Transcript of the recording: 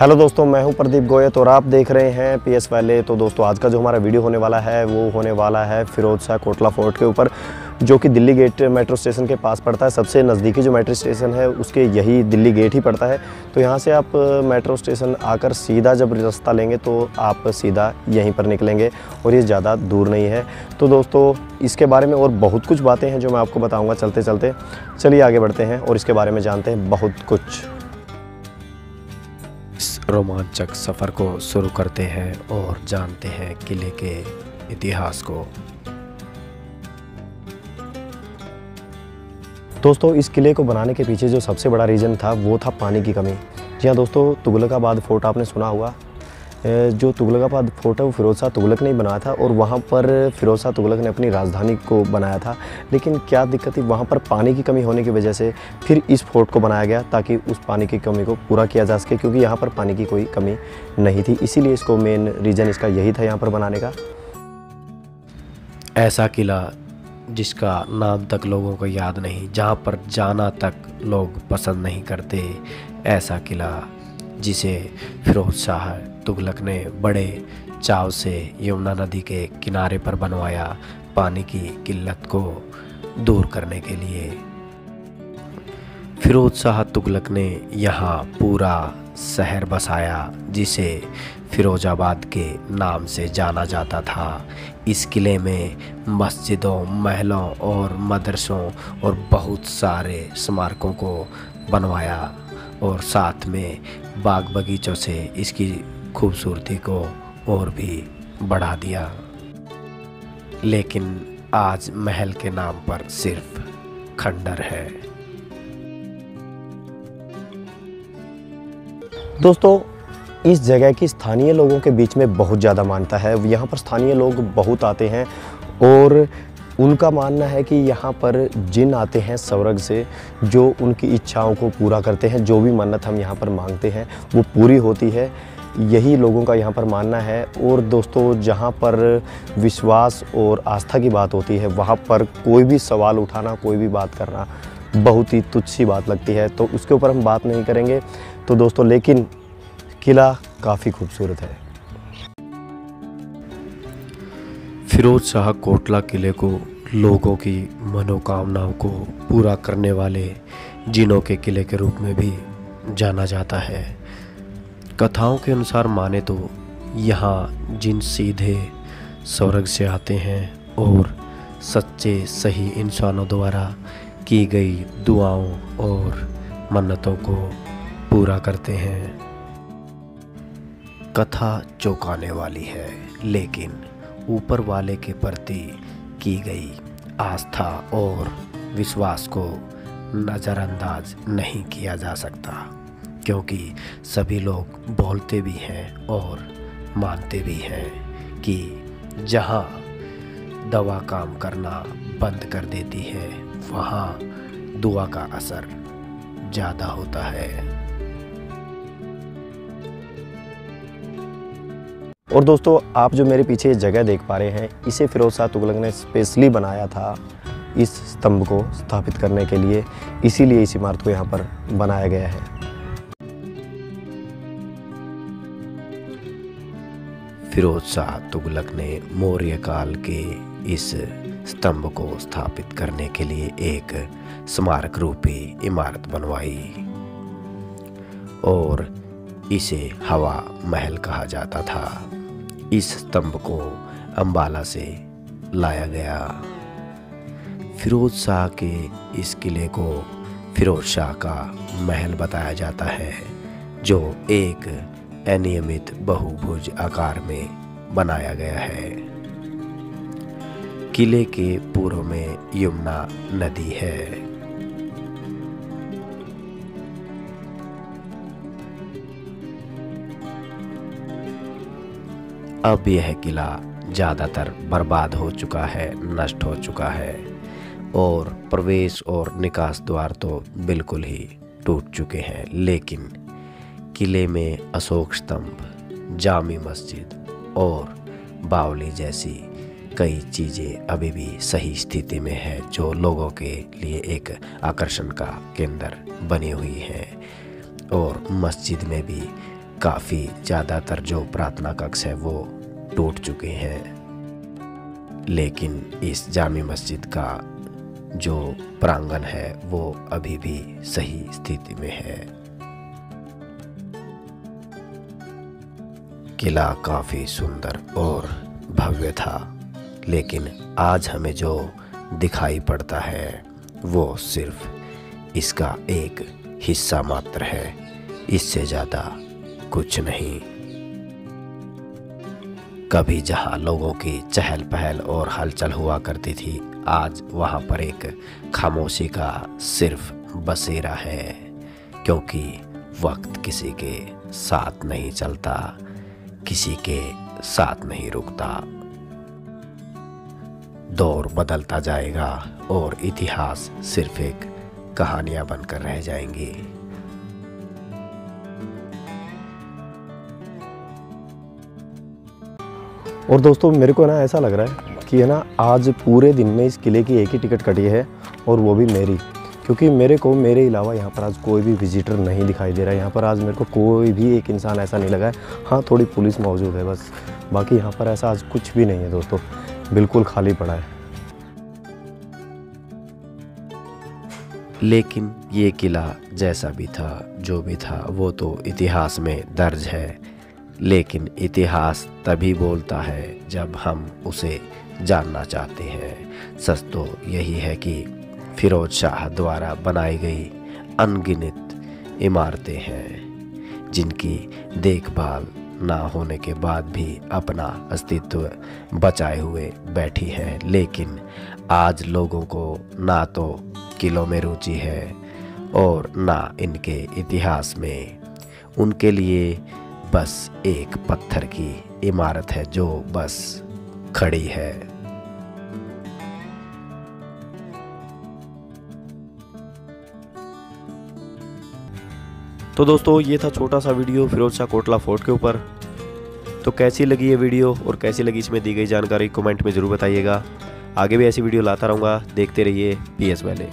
Hello दोस्तों, मैं हूँ प्रदीप गोयत और आप देख रहे हैं पी एस वाले तो दोस्तों, आज का जो हमारा वीडियो होने वाला है, वो होने वाला है फिरोज शाह कोटला फोर्ट के ऊपर, जो कि दिल्ली गेट मेट्रो स्टेशन के पास पड़ता है। सबसे नज़दीकी जो मेट्रो स्टेशन है, उसके यही दिल्ली गेट ही पड़ता है। तो यहाँ से आप मेट्रो स्टेशन आकर सीधा जब रास्ता लेंगे तो आप सीधा यहीं पर निकलेंगे और ये ज़्यादा दूर नहीं है। तो दोस्तों, इसके बारे में और बहुत कुछ बातें हैं जो मैं आपको बताऊँगा चलते चलते चलिए आगे बढ़ते हैं और इसके बारे में जानते हैं बहुत कुछ। रोमांचक सफ़र को शुरू करते हैं और जानते हैं किले के इतिहास को। दोस्तों, इस किले को बनाने के पीछे जो सबसे बड़ा रीज़न था, वो था पानी की कमी। जी हाँ दोस्तों, तुगलकाबाद फोर्ट आपने सुना हुआ जो तुगलकाबाद फोर्ट है, वो फिरोज शाह तुगलक ने ही बनाया था और वहाँ पर फिरोज शाह तुगलक ने अपनी राजधानी को बनाया था। लेकिन क्या दिक्कत थी? वहाँ पर पानी की कमी होने की वजह से फिर इस फोर्ट को बनाया गया ताकि उस पानी की कमी को पूरा किया जा सके, क्योंकि यहाँ पर पानी की कोई कमी नहीं थी। इसीलिए इसको मेन रीज़न इसका यही था यहाँ पर बनाने का। ऐसा किला जिसका नाम तक लोगों को याद नहीं, जहाँ पर जाना तक लोग पसंद नहीं करते, ऐसा किला जिसे फिरोज शाह तुगलक ने बड़े चाव से यमुना नदी के किनारे पर बनवाया पानी की किल्लत को दूर करने के लिए। फिरोज शाह तुगलक ने यहाँ पूरा शहर बसाया, जिसे फिरोजाबाद के नाम से जाना जाता था। इस किले में मस्जिदों, महलों और मदरसों और बहुत सारे स्मारकों को बनवाया और साथ में बाग बगीचों से इसकी खूबसूरती को और भी बढ़ा दिया। लेकिन आज महल के नाम पर सिर्फ़ खंडर है। दोस्तों, इस जगह की स्थानीय लोगों के बीच में बहुत ज़्यादा मानता है। यहाँ पर स्थानीय लोग बहुत आते हैं और उनका मानना है कि यहाँ पर जिन आते हैं स्वर्ग से, जो उनकी इच्छाओं को पूरा करते हैं, जो भी मन्नत हम यहाँ पर मांगते हैं, वो पूरी होती है। यही लोगों का यहाँ पर मानना है। और दोस्तों, जहाँ पर विश्वास और आस्था की बात होती है, वहाँ पर कोई भी सवाल उठाना, कोई भी बात करना बहुत ही तुच्छ सी बात लगती है। तो उसके ऊपर हम बात नहीं करेंगे। तो दोस्तों, लेकिन किला काफ़ी खूबसूरत है। फिरोज शाह कोटला किले को लोगों की मनोकामनाओं को पूरा करने वाले जिनों के किले के रूप में भी जाना जाता है। कथाओं के अनुसार माने तो यहाँ जिन सीधे स्वर्ग से आते हैं और सच्चे सही इंसानों द्वारा की गई दुआओं और मन्नतों को पूरा करते हैं। कथा चौंकाने वाली है, लेकिन ऊपर वाले के प्रति की गई आस्था और विश्वास को नज़रअंदाज नहीं किया जा सकता। क्योंकि सभी लोग बोलते भी हैं और मानते भी हैं कि जहाँ दवा काम करना बंद कर देती है, वहाँ दुआ का असर ज़्यादा होता है। और दोस्तों, आप जो मेरे पीछे जगह देख पा रहे हैं, इसे फिरोज शाह तुगलक ने स्पेशली बनाया था इस स्तंभ को स्थापित करने के लिए। इसीलिए इस इमारत को यहाँ पर बनाया गया है। फिरोज शाह तुगलक ने मौर्य काल के इस स्तंभ को स्थापित करने के लिए एक स्मारक रूपी इमारत बनवाई। और इसे हवा महल कहा जाता था। इस स्तंभ को अंबाला से लाया गया। फिरोज शाह के इस किले को फिरोज शाह का महल बताया जाता है, जो एक अनियमित बहुभुज आकार में बनाया गया है। किले के पूर्व में यमुना नदी है। अब यह किला ज़्यादातर बर्बाद हो चुका है, नष्ट हो चुका है और प्रवेश और निकास द्वार तो बिल्कुल ही टूट चुके हैं, लेकिन किले में अशोक स्तंभ, जामी मस्जिद और बावली जैसी कई चीज़ें अभी भी सही स्थिति में है जो लोगों के लिए एक आकर्षण का केंद्र बनी हुई है। और मस्जिद में भी काफ़ी ज़्यादातर जो प्रार्थना कक्ष है वो टूट चुके हैं। लेकिन इस जामी मस्जिद का जो प्रांगण है वो अभी भी सही स्थिति में है। किला काफ़ी सुंदर और भव्य था, लेकिन आज हमें जो दिखाई पड़ता है, वो सिर्फ़ इसका एक हिस्सा मात्र है। इससे ज़्यादा कुछ नहीं। कभी जहाँ लोगों की चहल पहल और हलचल हुआ करती थी, आज वहाँ पर एक खामोशी का सिर्फ़ बसेरा है, क्योंकि वक्त किसी के साथ नहीं चलता। किसी के साथ नहीं रुकता। दौर बदलता जाएगा और इतिहास सिर्फ़ एक कहानियाँ बनकर रह जाएँगी। और दोस्तों, मेरे को ना ऐसा लग रहा है कि है ना, आज पूरे दिन में इस किले की एक ही टिकट कटी है और वो भी मेरी। क्योंकि मेरे को, मेरे अलावा यहाँ पर आज कोई भी विजिटर नहीं दिखाई दे रहा है। यहाँ पर आज मेरे को कोई भी एक इंसान ऐसा नहीं लगा है। हाँ थोड़ी पुलिस मौजूद है बस। बाकी यहाँ पर ऐसा आज कुछ भी नहीं है दोस्तों। बिल्कुल खाली पड़ा है। लेकिन ये किला जैसा भी था, जो भी था, वो तो इतिहास में दर्ज है। लेकिन इतिहास तभी बोलता है जब हम उसे जानना चाहते हैं। सच तो यही है कि फिरोज शाह द्वारा बनाई गई अनगिनत इमारतें हैं, जिनकी देखभाल ना होने के बाद भी अपना अस्तित्व बचाए हुए बैठी है। लेकिन आज लोगों को ना तो किलों में रुचि है और ना इनके इतिहास में। उनके लिए बस एक पत्थर की इमारत है जो बस खड़ी है। तो दोस्तों, ये था छोटा सा वीडियो फिरोज शाह कोटला फोर्ट के ऊपर। तो कैसी लगी ये वीडियो और कैसी लगी इसमें दी गई जानकारी कमेंट में ज़रूर बताइएगा। आगे भी ऐसी वीडियो लाता रहूँगा, देखते रहिए पी एस वैले